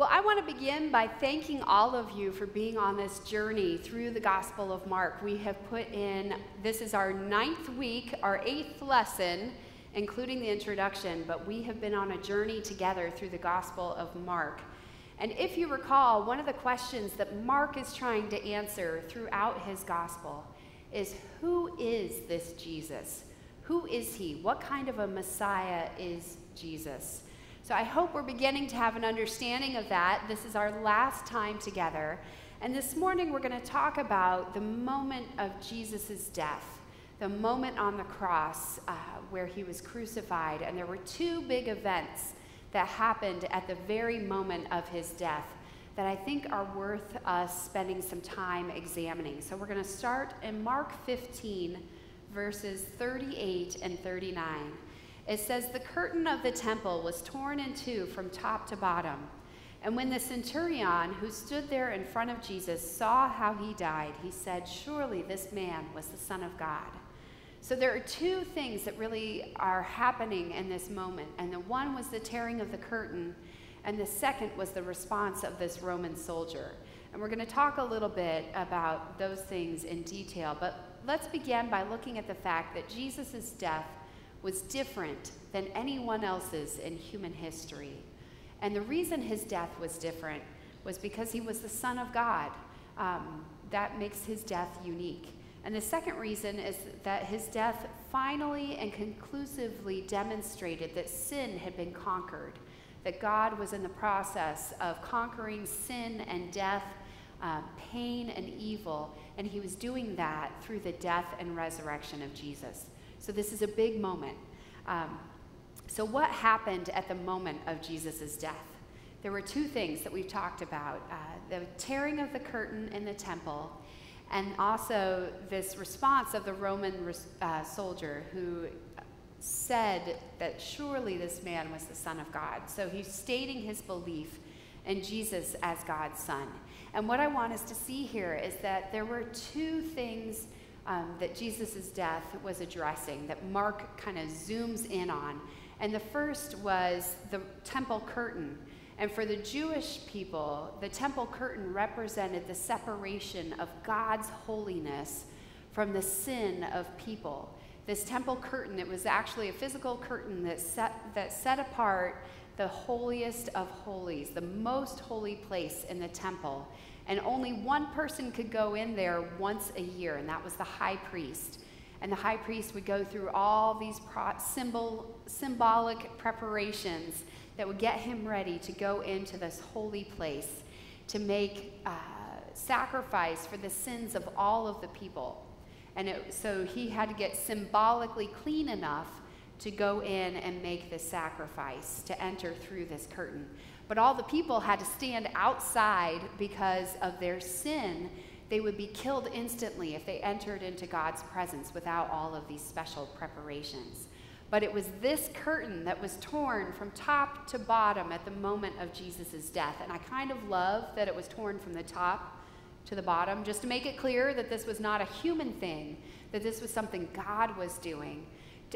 Well, I want to begin by thanking all of you for being on this journey through the Gospel of Mark. We have put in, this is our ninth week, our eighth lesson, including the introduction, but we have been on a journey together through the Gospel of Mark. And if you recall, one of the questions that Mark is trying to answer throughout his Gospel is who is this Jesus? Who is he? What kind of a Messiah is Jesus? So I hope we're beginning to have an understanding of that. This is our last time together. And this morning we're going to talk about the moment of Jesus' death, the moment on the cross uh, where he was crucified. And there were two big events that happened at the very moment of his death that I think are worth us spending some time examining. So we're going to start in Mark 15, verses 38 and 39 it says, The curtain of the temple was torn in two from top to bottom. And when the centurion who stood there in front of Jesus saw how he died, he said, Surely this man was the Son of God. So there are two things that really are happening in this moment. And the one was the tearing of the curtain, and the second was the response of this Roman soldier. And we're going to talk a little bit about those things in detail. But let's begin by looking at the fact that Jesus' death was different than anyone else's in human history. And the reason his death was different was because he was the Son of God. Um, that makes his death unique. And the second reason is that his death finally and conclusively demonstrated that sin had been conquered, that God was in the process of conquering sin and death, uh, pain and evil, and he was doing that through the death and resurrection of Jesus. So this is a big moment. Um, so, what happened at the moment of Jesus' death? There were two things that we've talked about uh, the tearing of the curtain in the temple, and also this response of the Roman uh, soldier who said that surely this man was the Son of God. So, he's stating his belief in Jesus as God's Son. And what I want us to see here is that there were two things um, that Jesus' death was addressing, that Mark kind of zooms in on. And the first was the temple curtain. And for the Jewish people, the temple curtain represented the separation of God's holiness from the sin of people. This temple curtain, it was actually a physical curtain that set, that set apart the holiest of holies, the most holy place in the temple and only one person could go in there once a year, and that was the high priest. And the high priest would go through all these pro- symbol, symbolic preparations that would get him ready to go into this holy place to make uh, sacrifice for the sins of all of the people. And it, so he had to get symbolically clean enough to go in and make this sacrifice, to enter through this curtain. But all the people had to stand outside because of their sin. They would be killed instantly if they entered into God's presence without all of these special preparations. But it was this curtain that was torn from top to bottom at the moment of Jesus' death. And I kind of love that it was torn from the top to the bottom, just to make it clear that this was not a human thing, that this was something God was doing,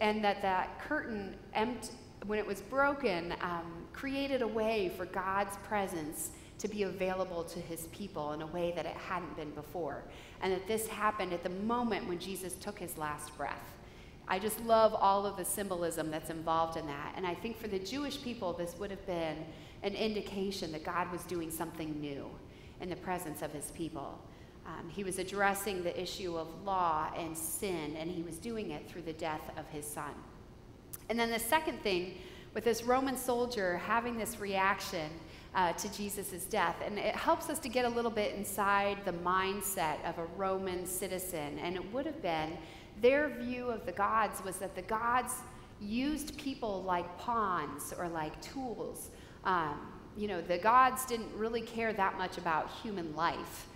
and that that curtain empty when it was broken, um, created a way for God's presence to be available to his people in a way that it hadn't been before. And that this happened at the moment when Jesus took his last breath. I just love all of the symbolism that's involved in that. And I think for the Jewish people, this would have been an indication that God was doing something new in the presence of his people. Um, he was addressing the issue of law and sin, and he was doing it through the death of his son. And then the second thing, with this Roman soldier having this reaction uh, to Jesus' death, and it helps us to get a little bit inside the mindset of a Roman citizen. And it would have been their view of the gods was that the gods used people like pawns or like tools. Um, you know, the gods didn't really care that much about human life.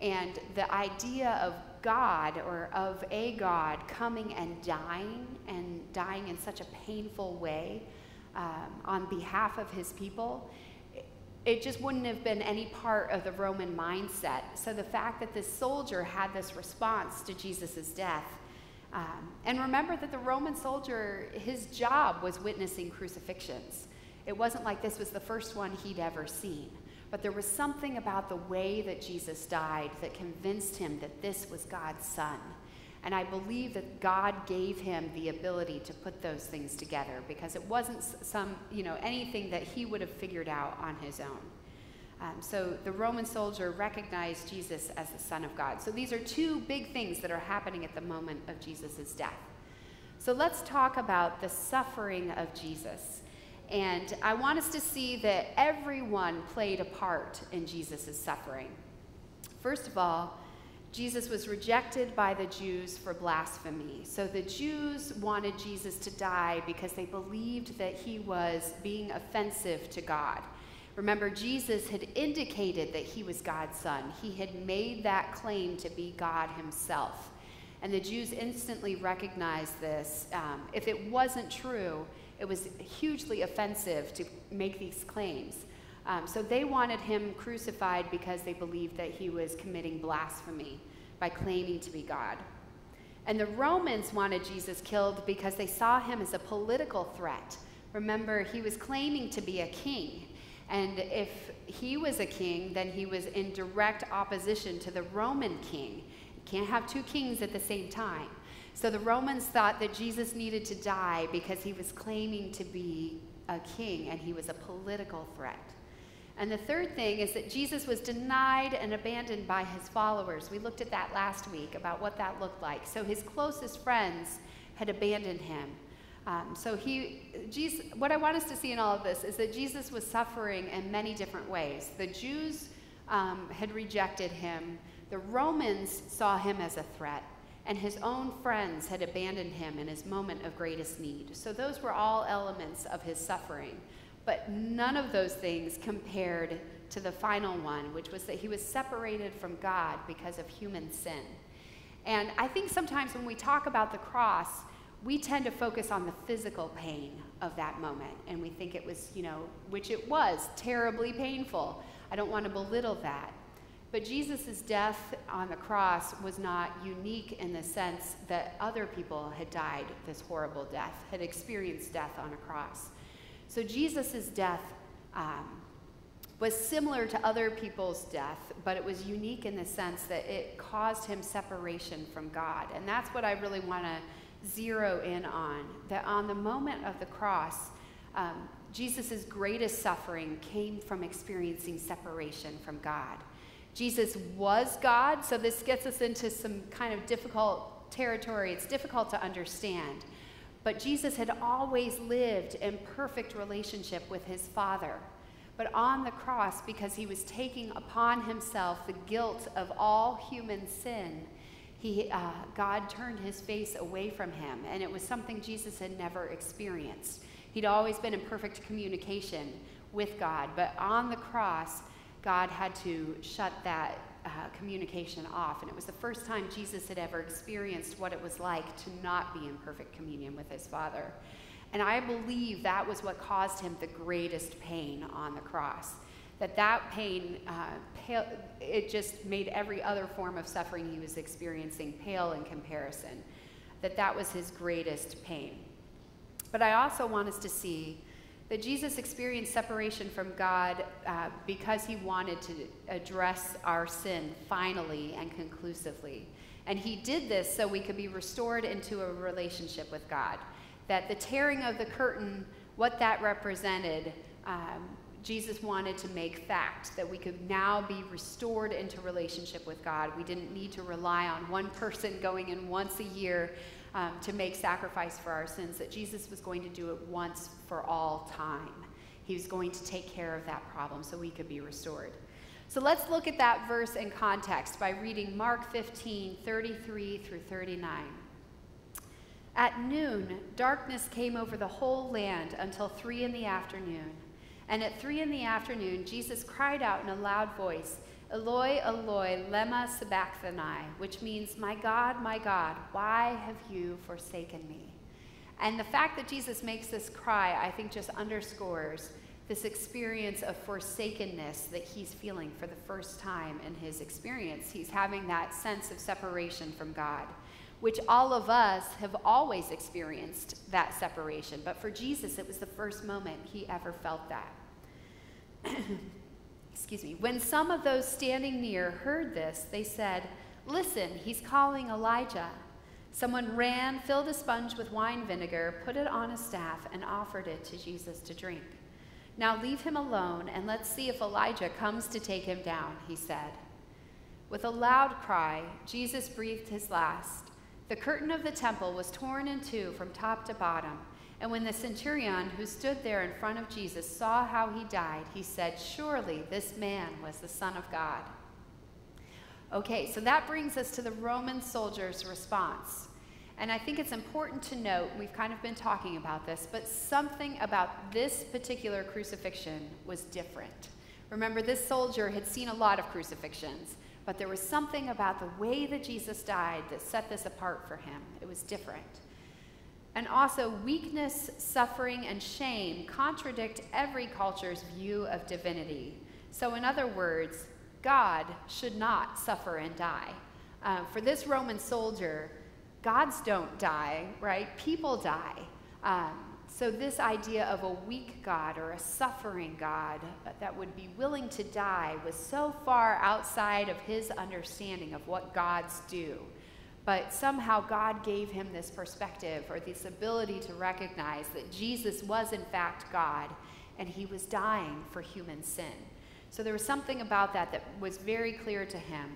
And the idea of God or of a God coming and dying and dying in such a painful way um, on behalf of his people, it just wouldn't have been any part of the Roman mindset. So the fact that this soldier had this response to Jesus' death, um, and remember that the Roman soldier, his job was witnessing crucifixions. It wasn't like this was the first one he'd ever seen. But there was something about the way that Jesus died that convinced him that this was God's son. And I believe that God gave him the ability to put those things together because it wasn't some, you know, anything that he would have figured out on his own. Um, so the Roman soldier recognized Jesus as the Son of God. So these are two big things that are happening at the moment of Jesus' death. So let's talk about the suffering of Jesus. And I want us to see that everyone played a part in Jesus' suffering. First of all, Jesus was rejected by the Jews for blasphemy. So the Jews wanted Jesus to die because they believed that he was being offensive to God. Remember, Jesus had indicated that he was God's son. He had made that claim to be God himself. And the Jews instantly recognized this. Um, if it wasn't true, it was hugely offensive to make these claims. Um, so they wanted him crucified because they believed that he was committing blasphemy by claiming to be God. And the Romans wanted Jesus killed because they saw him as a political threat. Remember, he was claiming to be a king. And if he was a king, then he was in direct opposition to the Roman king. You can't have two kings at the same time. So the Romans thought that Jesus needed to die because he was claiming to be a king and he was a political threat. And the third thing is that Jesus was denied and abandoned by his followers. We looked at that last week about what that looked like. So his closest friends had abandoned him. Um, so he, Jesus, what I want us to see in all of this is that Jesus was suffering in many different ways. The Jews um, had rejected him. The Romans saw him as a threat, and his own friends had abandoned him in his moment of greatest need. So those were all elements of his suffering. But none of those things compared to the final one, which was that he was separated from God because of human sin. And I think sometimes when we talk about the cross, we tend to focus on the physical pain of that moment. And we think it was, you know, which it was, terribly painful. I don't want to belittle that. But Jesus' death on the cross was not unique in the sense that other people had died this horrible death, had experienced death on a cross. So Jesus' death um, was similar to other people's death, but it was unique in the sense that it caused him separation from God. And that's what I really want to zero in on that on the moment of the cross, um, Jesus' greatest suffering came from experiencing separation from God. Jesus was God, so this gets us into some kind of difficult territory. It's difficult to understand. But Jesus had always lived in perfect relationship with his Father. But on the cross, because he was taking upon himself the guilt of all human sin, he, uh, God turned his face away from him, and it was something Jesus had never experienced. He'd always been in perfect communication with God, but on the cross, God had to shut that uh, communication off. And it was the first time Jesus had ever experienced what it was like to not be in perfect communion with his Father. And I believe that was what caused him the greatest pain on the cross that that pain, uh, it just made every other form of suffering he was experiencing pale in comparison, that that was his greatest pain. But I also want us to see that Jesus experienced separation from God uh, because he wanted to address our sin finally and conclusively. And he did this so we could be restored into a relationship with God. That the tearing of the curtain, what that represented, um, Jesus wanted to make fact that we could now be restored into relationship with God. We didn't need to rely on one person going in once a year um, to make sacrifice for our sins, that Jesus was going to do it once for all time. He was going to take care of that problem so we could be restored. So let's look at that verse in context by reading Mark 15, 33 through 39. At noon, darkness came over the whole land until three in the afternoon. And at three in the afternoon, Jesus cried out in a loud voice, Eloi, Eloi, lema sabachthani, which means, My God, my God, why have you forsaken me? And the fact that Jesus makes this cry, I think, just underscores this experience of forsakenness that he's feeling for the first time in his experience. He's having that sense of separation from God, which all of us have always experienced that separation. But for Jesus, it was the first moment he ever felt that. excuse me, when some of those standing near heard this, they said, Listen, he's calling Elijah. Someone ran, filled a sponge with wine vinegar, put it on a staff, and offered it to Jesus to drink. Now leave him alone, and let's see if Elijah comes to take him down, he said. With a loud cry, Jesus breathed his last. The curtain of the temple was torn in two from top to bottom. And when the centurion who stood there in front of Jesus saw how he died, he said, Surely this man was the Son of God. Okay, so that brings us to the Roman soldiers' response. And I think it's important to note, we've kind of been talking about this, but something about this particular crucifixion was different. Remember, this soldier had seen a lot of crucifixions, but there was something about the way that Jesus died that set this apart for him. It was different. And also, weakness, suffering, and shame contradict every culture's view of divinity. So, in other words, God should not suffer and die. Uh, for this Roman soldier, gods don't die, right? People die. Um, so, this idea of a weak God or a suffering God that would be willing to die was so far outside of his understanding of what gods do. But somehow God gave him this perspective or this ability to recognize that Jesus was, in fact, God and he was dying for human sin. So there was something about that that was very clear to him.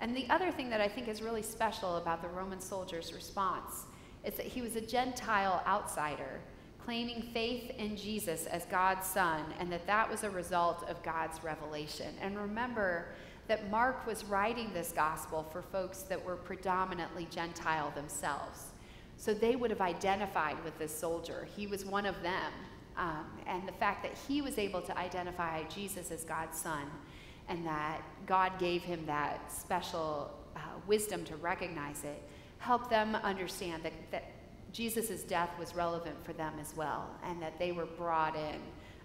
And the other thing that I think is really special about the Roman soldier's response is that he was a Gentile outsider claiming faith in Jesus as God's son, and that that was a result of God's revelation. And remember that Mark was writing this gospel for folks that were predominantly Gentile themselves. So they would have identified with this soldier. He was one of them. Um, and the fact that he was able to identify Jesus as God's son and that God gave him that special uh, wisdom to recognize it helped them understand that, that Jesus' death was relevant for them as well and that they were brought in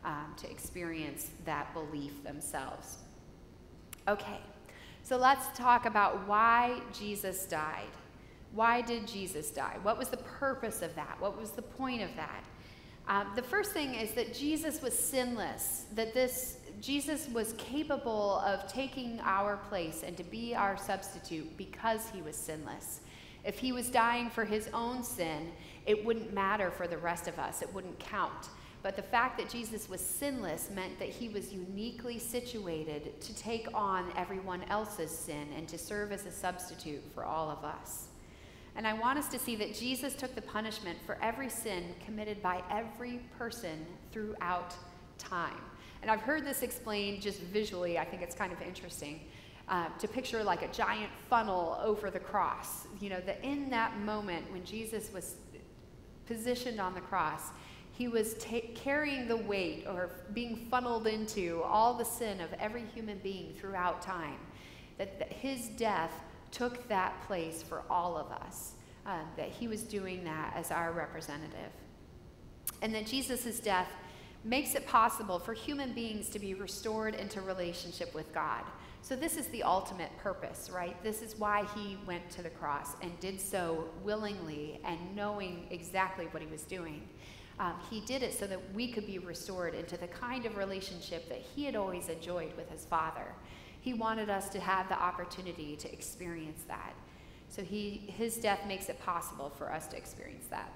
um, to experience that belief themselves. Okay, so let's talk about why Jesus died. Why did Jesus die? What was the purpose of that? What was the point of that? Um, the first thing is that Jesus was sinless, that this Jesus was capable of taking our place and to be our substitute because he was sinless. If he was dying for his own sin, it wouldn't matter for the rest of us, it wouldn't count. But the fact that Jesus was sinless meant that he was uniquely situated to take on everyone else's sin and to serve as a substitute for all of us. And I want us to see that Jesus took the punishment for every sin committed by every person throughout time. And I've heard this explained just visually. I think it's kind of interesting uh, to picture like a giant funnel over the cross. You know, that in that moment when Jesus was positioned on the cross, he was carrying the weight or being funneled into all the sin of every human being throughout time. That, that his death took that place for all of us, uh, that he was doing that as our representative. And that Jesus' death makes it possible for human beings to be restored into relationship with God. So, this is the ultimate purpose, right? This is why he went to the cross and did so willingly and knowing exactly what he was doing. Um, he did it so that we could be restored into the kind of relationship that he had always enjoyed with his Father. He wanted us to have the opportunity to experience that. So he, his death makes it possible for us to experience that.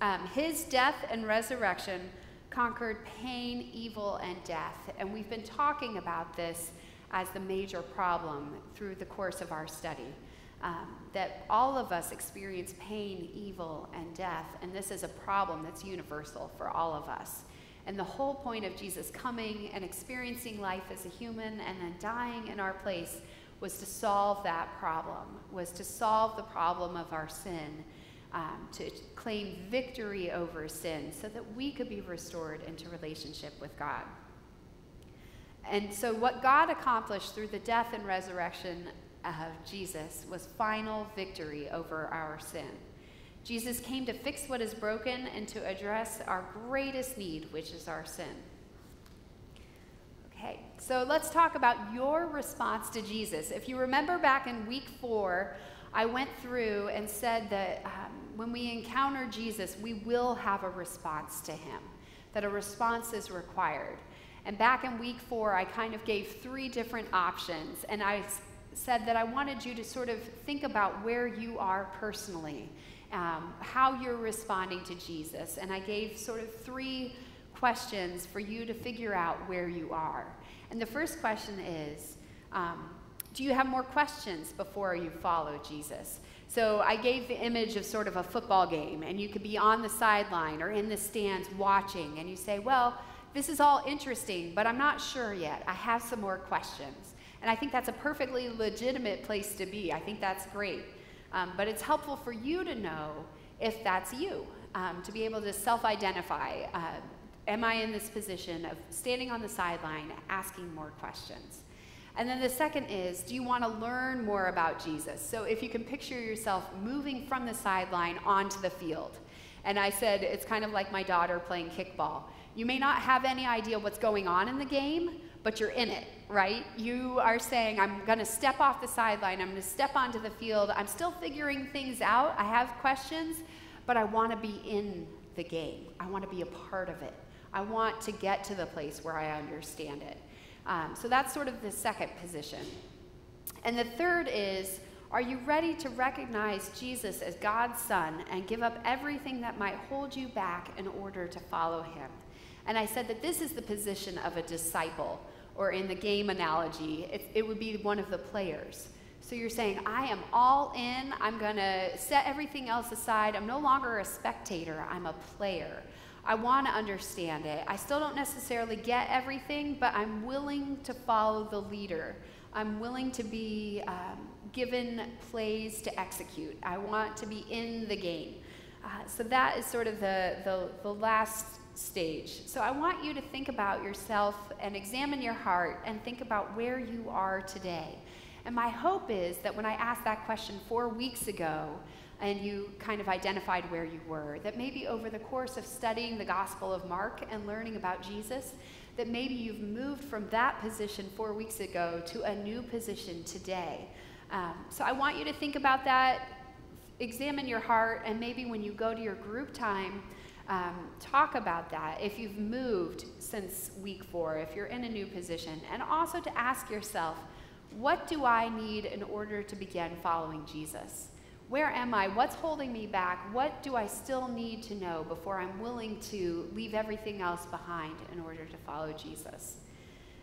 Um, his death and resurrection conquered pain, evil, and death. And we've been talking about this as the major problem through the course of our study. Um, that all of us experience pain, evil, and death, and this is a problem that's universal for all of us. And the whole point of Jesus coming and experiencing life as a human and then dying in our place was to solve that problem, was to solve the problem of our sin, um, to claim victory over sin so that we could be restored into relationship with God. And so, what God accomplished through the death and resurrection of Jesus was final victory over our sin. Jesus came to fix what is broken and to address our greatest need, which is our sin. Okay, so let's talk about your response to Jesus. If you remember back in week four, I went through and said that um, when we encounter Jesus, we will have a response to him, that a response is required. And back in week four, I kind of gave three different options. And I said that I wanted you to sort of think about where you are personally, um, how you're responding to Jesus. And I gave sort of three questions for you to figure out where you are. And the first question is um, Do you have more questions before you follow Jesus? So I gave the image of sort of a football game, and you could be on the sideline or in the stands watching, and you say, Well, this is all interesting, but I'm not sure yet. I have some more questions. And I think that's a perfectly legitimate place to be. I think that's great. Um, but it's helpful for you to know if that's you, um, to be able to self identify. Uh, am I in this position of standing on the sideline asking more questions? And then the second is, do you want to learn more about Jesus? So if you can picture yourself moving from the sideline onto the field. And I said, it's kind of like my daughter playing kickball. You may not have any idea what's going on in the game, but you're in it, right? You are saying, I'm going to step off the sideline, I'm going to step onto the field. I'm still figuring things out. I have questions, but I want to be in the game. I want to be a part of it. I want to get to the place where I understand it. Um, so that's sort of the second position. And the third is, are you ready to recognize Jesus as God's Son and give up everything that might hold you back in order to follow him? And I said that this is the position of a disciple, or in the game analogy, it, it would be one of the players. So you're saying, I am all in, I'm going to set everything else aside. I'm no longer a spectator, I'm a player. I want to understand it. I still don't necessarily get everything, but I'm willing to follow the leader. I'm willing to be um, given plays to execute. I want to be in the game. Uh, so that is sort of the, the, the last stage. So I want you to think about yourself and examine your heart and think about where you are today. And my hope is that when I asked that question four weeks ago, and you kind of identified where you were, that maybe over the course of studying the Gospel of Mark and learning about Jesus, that maybe you've moved from that position four weeks ago to a new position today. Um, so I want you to think about that, examine your heart, and maybe when you go to your group time, um, talk about that if you've moved since week four, if you're in a new position, and also to ask yourself, what do I need in order to begin following Jesus? Where am I? What's holding me back? What do I still need to know before I'm willing to leave everything else behind in order to follow Jesus?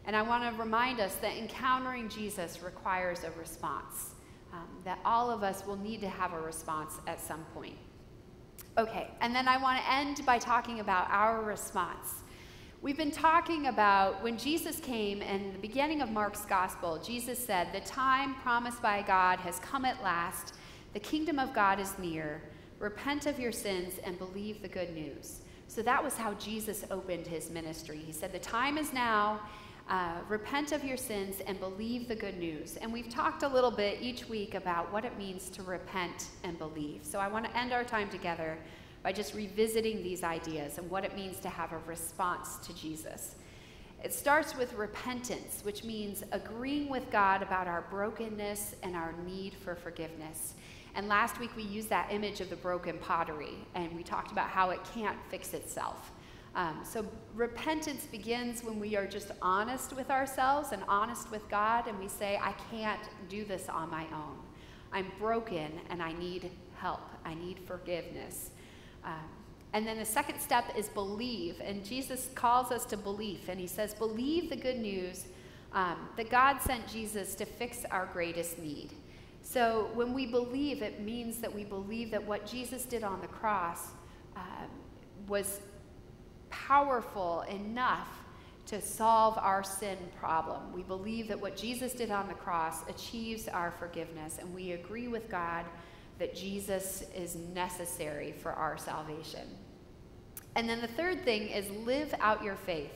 And I want to remind us that encountering Jesus requires a response, um, that all of us will need to have a response at some point. Okay, and then I want to end by talking about our response. We've been talking about when Jesus came in the beginning of Mark's gospel, Jesus said, The time promised by God has come at last. The kingdom of God is near. Repent of your sins and believe the good news. So that was how Jesus opened his ministry. He said, The time is now. Uh, repent of your sins and believe the good news. And we've talked a little bit each week about what it means to repent and believe. So I want to end our time together by just revisiting these ideas and what it means to have a response to Jesus. It starts with repentance, which means agreeing with God about our brokenness and our need for forgiveness. And last week we used that image of the broken pottery, and we talked about how it can't fix itself. Um, so repentance begins when we are just honest with ourselves and honest with God, and we say, I can't do this on my own. I'm broken and I need help. I need forgiveness. Um, and then the second step is believe. And Jesus calls us to belief. And he says, Believe the good news um, that God sent Jesus to fix our greatest need. So when we believe, it means that we believe that what Jesus did on the cross uh, was powerful enough to solve our sin problem. We believe that what Jesus did on the cross achieves our forgiveness, and we agree with God that Jesus is necessary for our salvation. And then the third thing is live out your faith.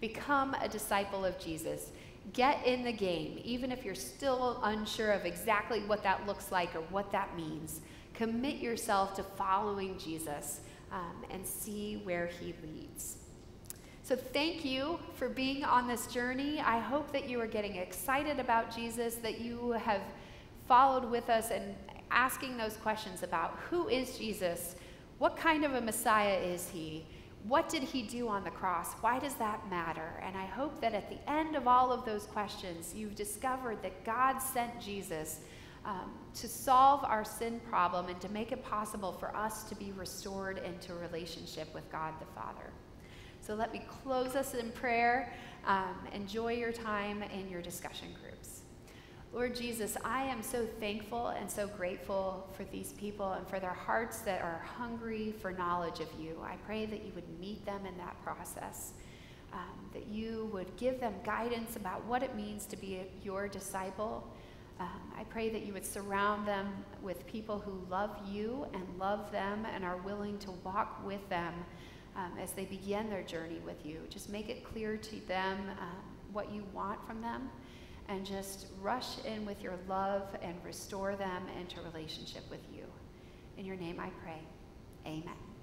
Become a disciple of Jesus. Get in the game, even if you're still unsure of exactly what that looks like or what that means. Commit yourself to following Jesus um, and see where he leads. So, thank you for being on this journey. I hope that you are getting excited about Jesus, that you have followed with us and asking those questions about who is Jesus? What kind of a Messiah is he? what did he do on the cross? Why does that matter? And I hope that at the end of all of those questions, you've discovered that God sent Jesus um, to solve our sin problem and to make it possible for us to be restored into relationship with God the Father. So let me close us in prayer. Um, enjoy your time in your discussion groups. Lord Jesus, I am so thankful and so grateful for these people and for their hearts that are hungry for knowledge of you. I pray that you would meet them in that process, um, that you would give them guidance about what it means to be your disciple. Um, I pray that you would surround them with people who love you and love them and are willing to walk with them um, as they begin their journey with you. Just make it clear to them um, what you want from them and just rush in with your love and restore them into relationship with you. In your name I pray. Amen.